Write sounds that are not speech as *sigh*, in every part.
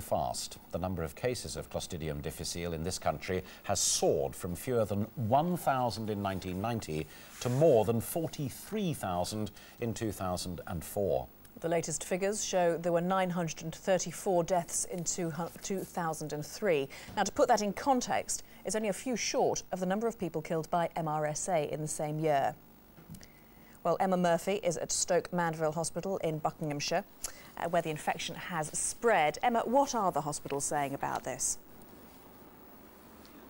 Fast. The number of cases of Clostridium difficile in this country has soared from fewer than 1,000 in 1990 to more than 43,000 in 2004. The latest figures show there were 934 deaths in 2003. Now, to put that in context, it's only a few short of the number of people killed by MRSA in the same year. Well, Emma Murphy is at Stoke Mandeville Hospital in Buckinghamshire uh, where the infection has spread. Emma, what are the hospitals saying about this?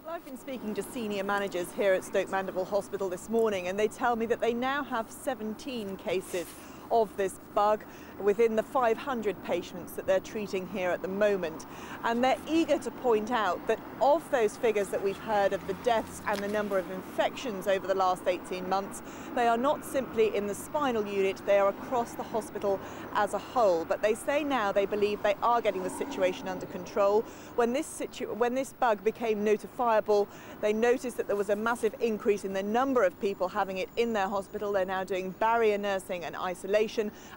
Well, I've been speaking to senior managers here at Stoke Mandeville Hospital this morning and they tell me that they now have 17 cases of this bug within the 500 patients that they're treating here at the moment. And they're eager to point out that of those figures that we've heard of the deaths and the number of infections over the last 18 months, they are not simply in the spinal unit, they are across the hospital as a whole. But they say now they believe they are getting the situation under control. When this, situ when this bug became notifiable, they noticed that there was a massive increase in the number of people having it in their hospital. They're now doing barrier nursing and isolation,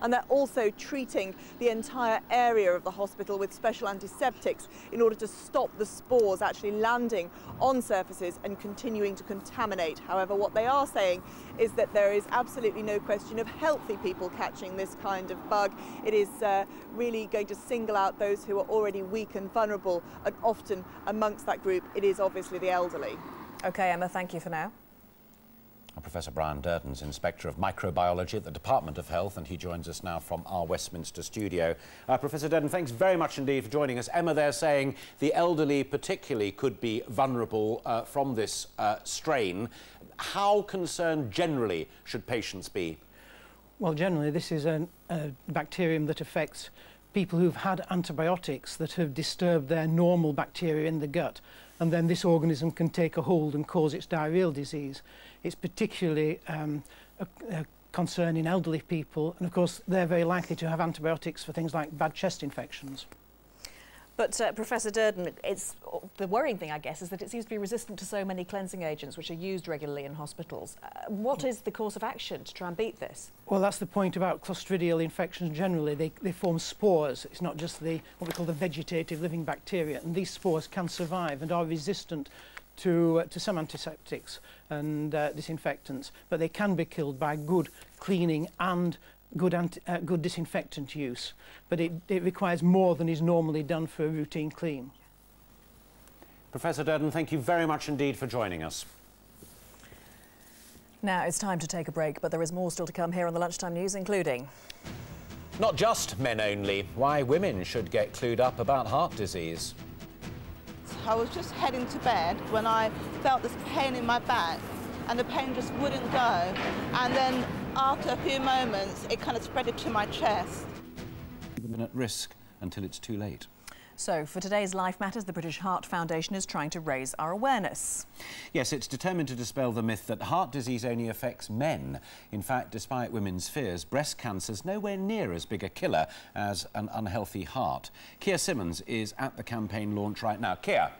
and they're also treating the entire area of the hospital with special antiseptics in order to stop the spores actually landing on surfaces and continuing to contaminate. However, what they are saying is that there is absolutely no question of healthy people catching this kind of bug. It is uh, really going to single out those who are already weak and vulnerable, and often amongst that group, it is obviously the elderly. OK, Emma, thank you for now. Professor Brian Duerden's Inspector of Microbiology at the Department of Health, and he joins us now from our Westminster studio. Uh, Professor Duerden, thanks very much indeed for joining us. Emma, they're saying the elderly particularly could be vulnerable uh, from this uh, strain. How concerned generally should patients be? Well, generally, this is a, a bacterium that affects people who've had antibiotics that have disturbed their normal bacteria in the gut, and then this organism can take a hold and cause its diarrheal disease. It's particularly um, a, a concern in elderly people, and of course they're very likely to have antibiotics for things like bad chest infections. But uh, Professor Duerden, it's the worrying thing, I guess, is that it seems to be resistant to so many cleansing agents which are used regularly in hospitals. Uh, what is the course of action to try and beat this? Well, that's the point about clostridial infections generally. They, they form spores. It's not just the what we call the vegetative living bacteria, and these spores can survive and are resistant to, uh, to some antiseptics and uh, disinfectants, but they can be killed by good cleaning and good, anti, uh, good disinfectant use, but it, it requires more than is normally done for a routine clean. Professor Duerden, thank you very much indeed for joining us. Now it's time to take a break, but there is more still to come here on the Lunchtime News, including... Not just men only. Why women should get clued up about heart disease. I was just heading to bed when I felt this pain in my back and the pain just wouldn't go. And then after a few moments, it kind of spread it to my chest. Women at risk until it's too late. So, for today's Life Matters, the British Heart Foundation is trying to raise our awareness. Yes, it's determined to dispel the myth that heart disease only affects men. In fact, despite women's fears, breast cancer is nowhere near as big a killer as an unhealthy heart. Kia Simmons is at the campaign launch right now. Kia.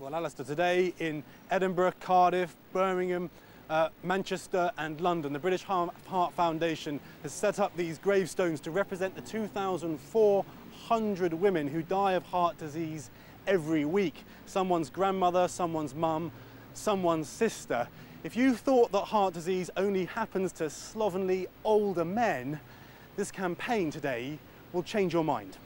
Well, Alistair, today in Edinburgh, Cardiff, Birmingham, uh, Manchester and London, the British Heart Foundation has set up these gravestones to represent the 2,400 women who die of heart disease every week. Someone's grandmother, someone's mum, someone's sister. If you thought that heart disease only happens to slovenly older men, this campaign today will change your mind.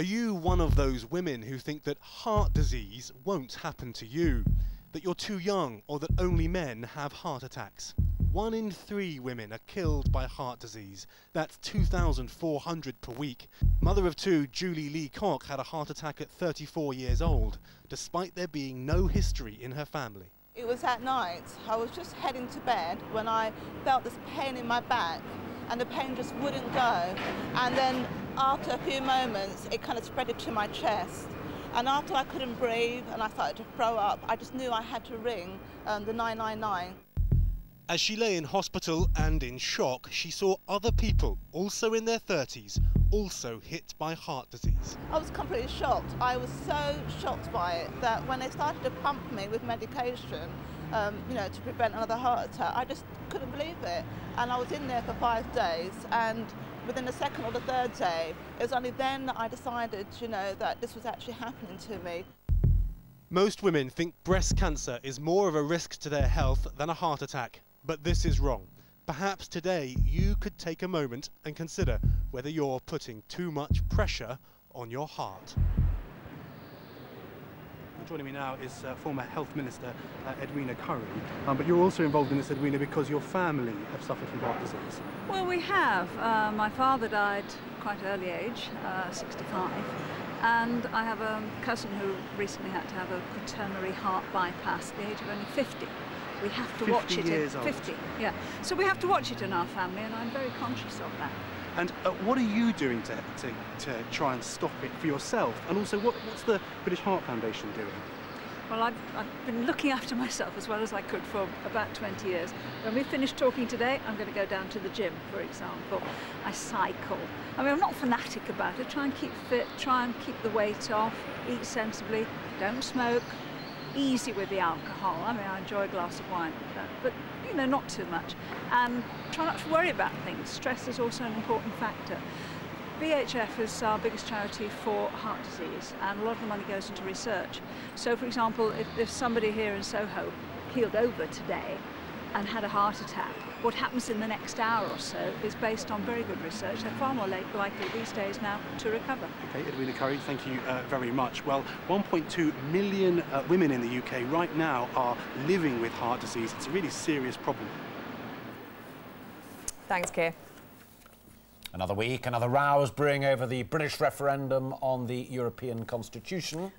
Are you one of those women who think that heart disease won't happen to you? That you're too young or that only men have heart attacks? One in three women are killed by heart disease. That's 2,400 per week. Mother of two, Julie Lee Cock, had a heart attack at 34 years old, despite there being no history in her family. It was at night. I was just heading to bed when I felt this pain in my back and the pain just wouldn't go. And then after a few moments, it kind of spread to my chest. And after I couldn't breathe and I started to throw up, I just knew I had to ring um, the 999. As she lay in hospital and in shock, she saw other people, also in their 30s, also hit by heart disease. I was completely shocked. I was so shocked by it that when they started to pump me with medication, um, you know, to prevent another heart attack. I just couldn't believe it. And I was in there for five days, and within the second or the third day, it was only then that I decided, you know, that this was actually happening to me. Most women think breast cancer is more of a risk to their health than a heart attack, but this is wrong. Perhaps today you could take a moment and consider whether you're putting too much pressure on your heart. Joining me now is uh, former Health Minister uh, Edwina Currie, um, but you're also involved in this, Edwina, because your family have suffered from heart disease. Well, we have. Uh, my father died quite early age, uh, 65, and I have a cousin who recently had to have a quaternary heart bypass at the age of only 50. We have to 50 watch it. years in, old. 50, yeah. So we have to watch it in our family, and I'm very conscious of that. And uh, what are you doing to, to, to try and stop it for yourself? And also, what, what's the British Heart Foundation doing? Well, I've, I've been looking after *laughs* myself as well as I could for about 20 years. When we finish talking today, I'm going to go down to the gym, for example. I cycle. I mean, I'm not fanatic about it. Try and keep fit, try and keep the weight off, eat sensibly, don't smoke, easy with the alcohol. I mean, I enjoy a glass of wine, but, but you know, not too much. And try not to worry about things. Stress is also an important factor. BHF is our biggest charity for heart disease, and a lot of the money goes into research. So, for example, if, if somebody here in Soho keeled over today and had a heart attack, what happens in the next hour or so is based on very good research. They're far more li- likely these days now to recover. Okay, Edwina Currie, thank you uh, very much. Well, 1.2 million uh, women in the UK right now are living with heart disease. It's a really serious problem. Thanks, Keir. Another week, another rows brewing over the British referendum on the European Constitution.